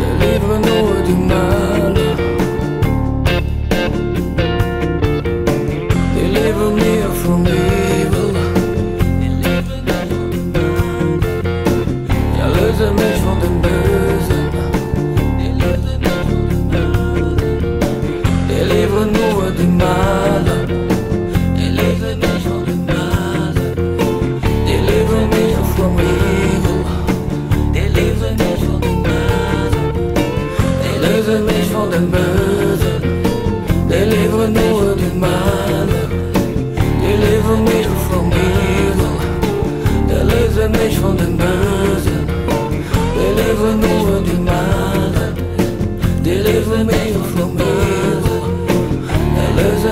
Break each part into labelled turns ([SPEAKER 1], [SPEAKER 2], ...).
[SPEAKER 1] Delivre nur du mal. Deliver me from evil. Deliver mich von dem Bösen. Deliver nur du mal. Deliver me from evil.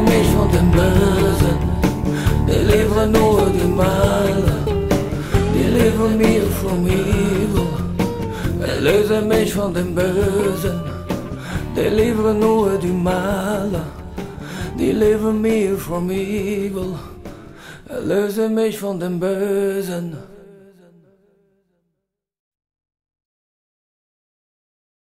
[SPEAKER 1] Mich von dem Bösen. Deliver nur du mal. Deliver me from evil. Erlöse mich von dem Bösen. Deliver nur du mal. Deliver me from evil. Erlöse mich von dem Bösen.